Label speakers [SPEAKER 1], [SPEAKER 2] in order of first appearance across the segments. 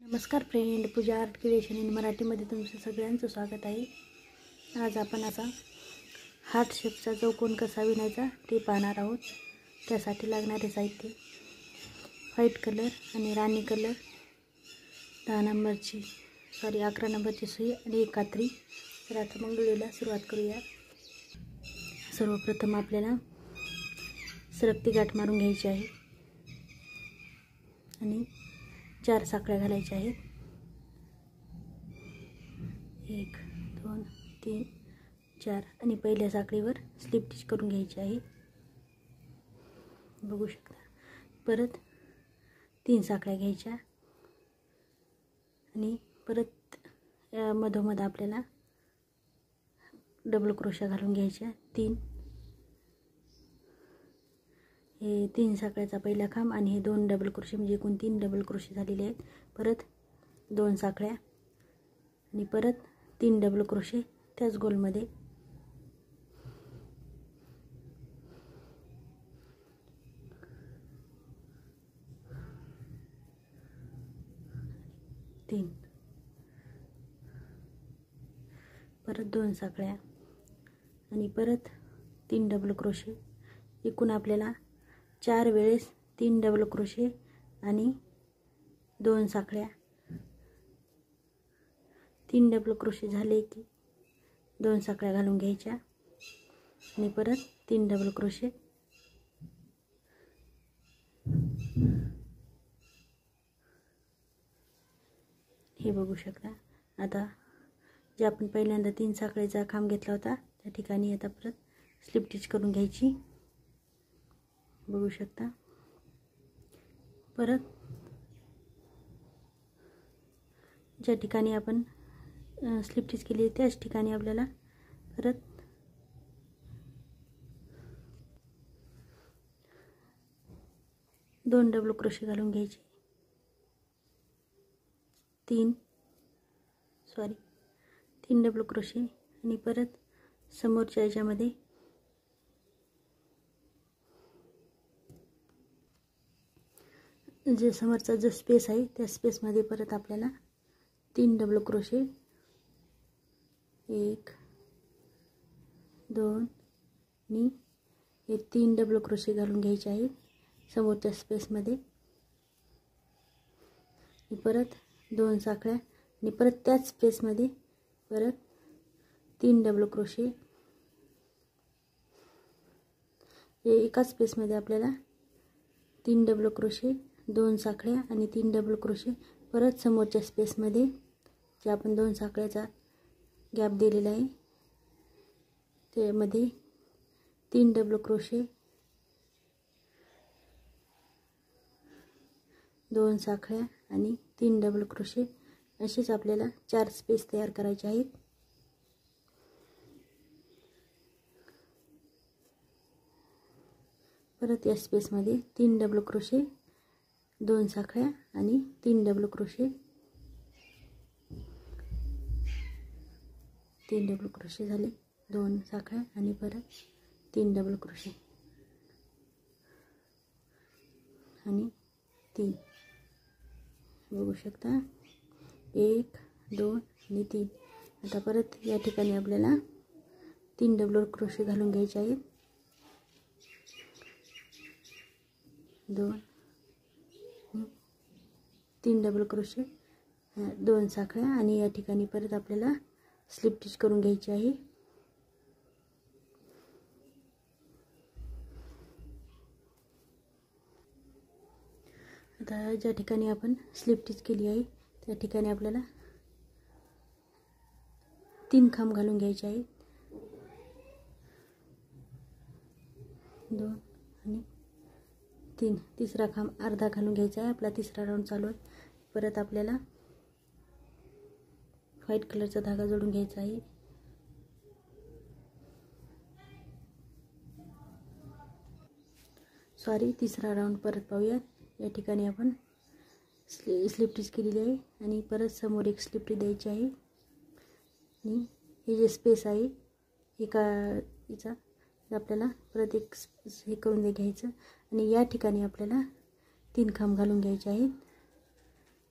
[SPEAKER 1] नमस्कार friend Pooja art creation in मराठीमध्ये तुमचं सगळ्यांचं स्वागत आहे. आज आपण असा हार्ट शेपचा चौकोन कसा विणायचा ते पाहणार आहोत. त्यासाठी लागणारे साहित्य व्हाईट कलर आणि राणी कलर दहा नंबरची सॉरी अकरा नंबरची सुई आणि एक कात्री. तर आता मग सुरुवात करूया. सर्वप्रथम आपल्याला सरकती गाठ मारून घ्यायची आहे. आणि चार साखळ्या घालायच्या आहेत. एक दोन तीन चार आणि पहिल्या साखळीवर स्लिप स्टिच करून घ्यायची आहे बघू शकता. परत तीन साखळ्या घ्यायच्या आणि परत या मधोमध आपल्याला डबल क्रोशा घालून घ्यायच्या. तीन हे तीन साखळ्याचा पहिला खांब आणि हे दोन डबल क्रोशी म्हणजे एकूण तीन डबल क्रोशी झालेले आहेत. परत दोन साखळ्या आणि परत तीन डबल क्रोशे त्याच गोलमध्ये तीन. परत दोन साखळ्या आणि परत तीन डबल क्रोशे एकूण आपल्याला चार वेळेस तीन डबल क्रोशे आणि दोन साखळ्या. तीन डबल क्रोशे झाले की दोन साखळ्या घालून घ्यायच्या आणि परत तीन डबल क्रोशे हे बघू शकता. आता जे आपण पहिल्यांदा तीन साखळीचा खांब घेतला होता त्या ठिकाणी आता परत स्लिप टिच करून घ्यायची. बघू शकता. परत ज्या ठिकाणी आपण स्लिप स्टिच केली त्याच ठिकाणी आपल्याला परत दोन डबल क्रोशे घालून घ्यायचे. तीन सॉरी तीन डबल क्रोशे आणि परत समोरच्या याच्यामध्ये जे समोरचा जो स्पेस आहे त्या स्पेसमध्ये परत आपल्याला तीन डबल क्रोशे एक दोन आणि हे तीन डबल क्रोशे घालून घ्यायचे आहेत. समोरच्या स्पेसमध्ये परत दोन साखळ्या. आणि परत त्याच स्पेसमध्ये परत तीन डबल क्रोशे हे एकाच स्पेसमध्ये आपल्याला तीन डबल क्रोशे दोन साखळ्या आणि तीन डबल क्रोशे परत समोरच्या स्पेसमध्ये जे आपण दोन साखळ्याचा गॅप दिलेला आहे त्यामध्ये तीन डबल क्रोशे दोन साखळ्या आणि तीन डबल क्रोशे असेच आपल्याला चार स्पेस तयार करायचे आहेत. परत या स्पेसमध्ये तीन डबल क्रोशे दोन साखळ्या आणि तीन डबल क्रोशे तीन डबल क्रोशे झाले. दोन साखळ्या आणि परत तीन डबल क्रोशे आणि तीन. बघू शकता. एक दोन आणि तीन. आता परत या ठिकाणी आपल्याला तीन डबल क्रोशे घालून घ्यायचे आहेत. दोन तीन डबल क्रोशे दोन साखळ्या आणि या ठिकाणी परत आपल्याला स्लिप स्टिच करून घ्यायची आहे. आता ज्या ठिकाणी आपण स्लिप स्टिच केली आहे त्या ठिकाणी आपल्याला तीन खांब घालून घ्यायचे आहेत. दोन आणि तीन तिसरा खांब अर्धा घालून घ्यायचा आहे. आपला तिसरा राऊंड चालू आहे. परत आपल्याला व्हाईट कलरचा धागा जोडून घ्यायचा आहे. सॉरी तिसरा राऊंड परत पाहूयात या ठिकाणी आपण स्लि स्लिपटीच केलेली आहे आणि परत समोर एक स्लिप द्यायची आहे. आणि हे जे स्पेस आहे एका आपल्याला परत एक हे करून दे घ्यायचं. आणि या ठिकाणी आपल्याला तीन खांब घालून घ्यायचे आहेत.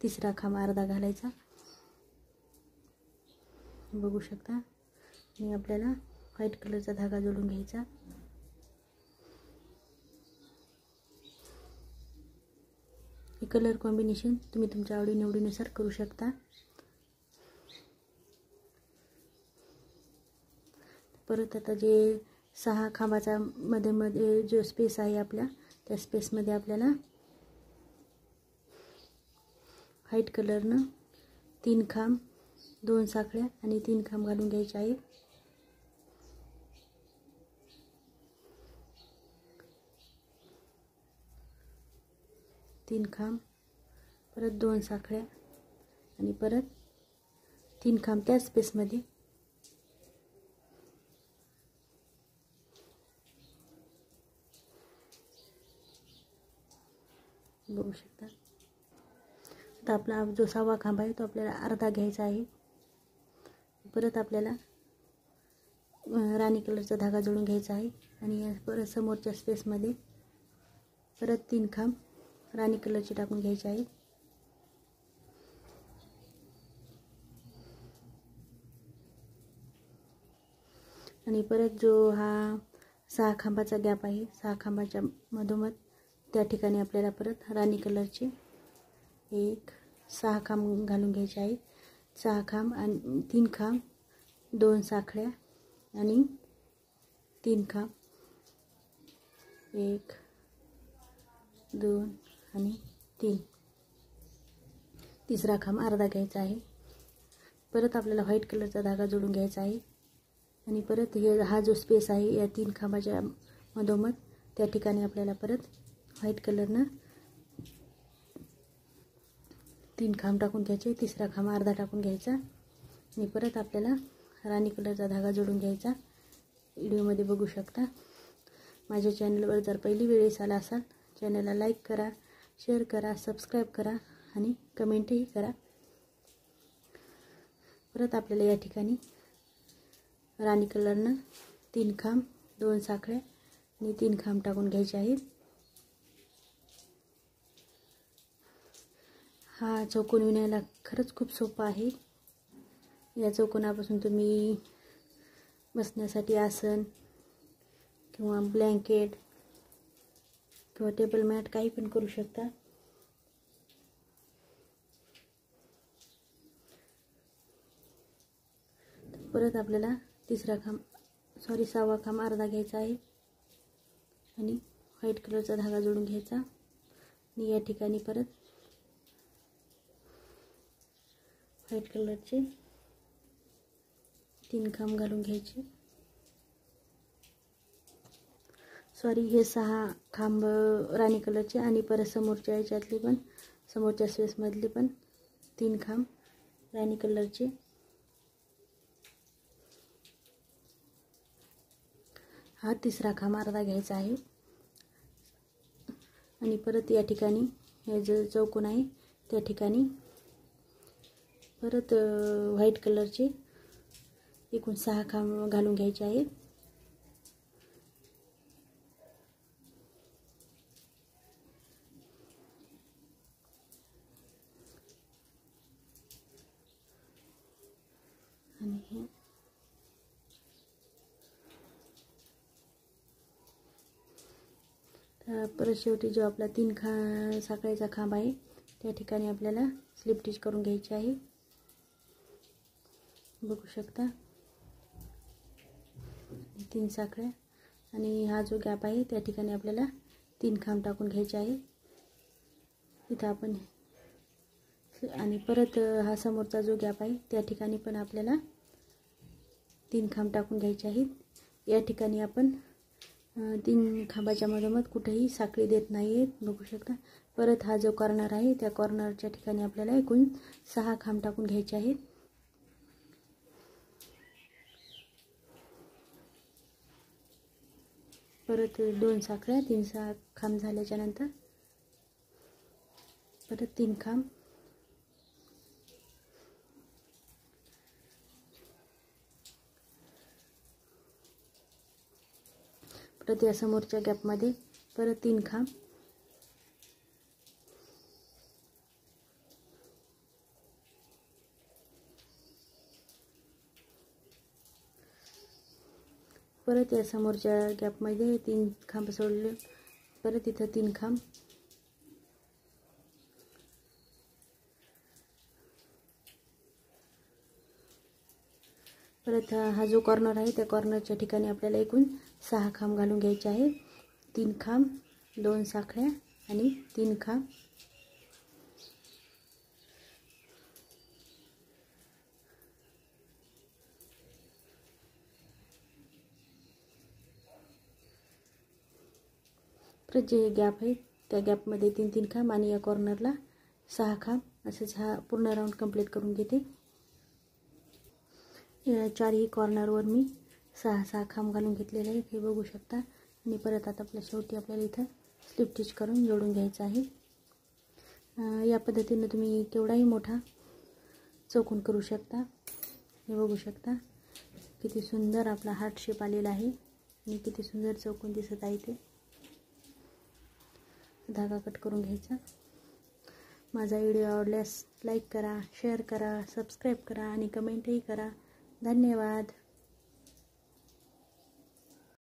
[SPEAKER 1] तिसरा खांब अर्धा घालायचा. बघू शकता. आणि आपल्याला व्हाईट कलरचा धागा जोडून घ्यायचा. हे कलर कॉम्बिनेशन तुम्ही तुमच्या आवडीनिवडीनुसार करू शकता. परत आता जे सहा खांबाचा मध्ये मध्ये जो स्पेस आहे आपल्या त्या स्पेसमध्ये आपल्याला व्हाईट कलरनं तीन खांब दोन साखळ्या आणि तीन खांब घालून घ्यायचे आहेत तीन खांब परत दोन साखळ्या आणि परत तीन खांब त्या स्पेसमध्ये बघू शकता आता आपला जो सहावा खांब आहे तो आपल्याला अर्धा घ्यायचा आहे. परत आपल्याला राणी कलरचा धागा जोडून घ्यायचा आहे. आणि या परत समोरच्या स्पेसमध्ये परत तीन खांब राणी कलरचे टाकून घ्यायचे आहेत. आणि परत जो हा सहा खांबाचा गॅप आहे सहा खांबाच्या मधोमध त्या ठिकाणी आपल्याला परत राणी कलरचे एक सहा खांब घालून घ्यायचे आहेत. सहा खांब आणि तीन खांब दोन साखळ्या आणि तीन खांब. एक दोन आणि तीन. तिसरा खांब अर्धा घ्यायचा आहे. परत आपल्याला व्हाईट कलरचा धागा जोडून घ्यायचा आहे. आणि परत हे हा जो स्पेस आहे या तीन खांबाच्या मधोमध त्या ठिकाणी आपल्याला परत व्हाईट कलरनं तीन खांब टाकून घ्यायचे तिसरा खांब अर्धा टाकून घ्यायचा. आणि परत आपल्याला राणी कलरचा धागा जोडून घ्यायचा. व्हिडिओमध्ये बघू शकता. माझ्या चॅनलवर जर पहिली वेळेस आला असाल चॅनलला लाईक करा शेअर करा सबस्क्राईब करा आणि कमेंटही करा. परत आपल्याला या ठिकाणी राणी कलरनं तीन खांब दोन साखळ्या आणि तीन खांब टाकून घ्यायचे आहेत. हा चौकोन विणायला खरंच खूप सोपा आहे. या चौकोनापासून तुम्ही बसण्यासाठी आसन किंवा ब्लँकेट किंवा टेबल मॅट काही पण करू शकता. परत आपल्याला तिसरा खांब सॉरी सहावा खांब अर्धा घ्यायचा आहे आणि व्हाईट कलरचा धागा जोडून घ्यायचा. आणि या ठिकाणी परत व्हाईट कलरचे तीन खांब घालून घ्यायचे. सॉरी हे सहा खांब राणी कलरचे आणि परत समोरच्या याच्यातली पण समोरच्या स्पेसमधली पण तीन खांब राणी कलरचे हा तिसरा खांब अर्धा घ्यायचा आहे. आणि परत या ठिकाणी हे जे चौकोन आहे त्या ठिकाणी परत व्हाईट कलरचे एकूण सहा खांब घालून घ्यायचे आहेत. आणि हे. परत शेवटी जो आपला तीन खा साखळीचा खांब आहे त्या ठिकाणी आपल्याला स्लिप टिच करून घ्यायची आहे. बघू शकता. तीन साखळ्या आणि हा जो गॅप आहे त्या ठिकाणी आपल्याला तीन खांब टाकून घ्यायचे आहे. इथं आपण आणि परत हा समोरचा जो गॅप आहे त्या ठिकाणी पण आपल्याला तीन खांब टाकून घ्यायचे आहेत. या ठिकाणी आपण तीन खांबाच्या मधोमध कुठेही साखळी देत नाही आहेत बघू शकता. परत हा जो कॉर्नर आहे त्या कॉर्नरच्या ठिकाणी आपल्याला एकूण सहा खांब टाकून घ्यायचे आहेत. परत दोन साखळ्या तीन सा खांब झाल्याच्यानंतर परत तीन खांब. परत या समोरच्या गॅपमध्ये परत तीन खांब. परत या समोरच्या गॅपमध्ये तीन खांब सोडले. परत इथं तीन खांब. परत हा जो कॉर्नर आहे त्या कॉर्नरच्या ठिकाणी आपल्याला एकूण सहा खांब घालून घ्यायचे आहे तीन खांब दोन साखळ्या आणि तीन खांब. परत जे गॅप आहे. त्या गॅपमध्ये तीन तीन खांब आणि या कॉर्नरला सहा खांब. असंच हा पूर्ण राऊंड कंप्लीट करून घेते. चारही कॉर्नरवर मी सहा सहा खांब घालून घेतलेले आहेत. हे बघू शकता. आणि परत आता आपल्या शेवटी आपल्याला इथं स्लिप स्टिच करून जोडून घ्यायचं आहे. या पद्धतीनं तुम्ही केवढाही मोठा चौकून करू शकता. हे बघू शकता. किती सुंदर आपला हार्ट शेप आलेला आहे. आणि किती सुंदर चौकून दिसत आहे ते. धागा कट करून घ्यायचा. माझा व्हिडिओ आवडल्यास लाईक करा शेअर करा सबस्क्राईब करा आणि कमेंटही करा. धन्यवाद.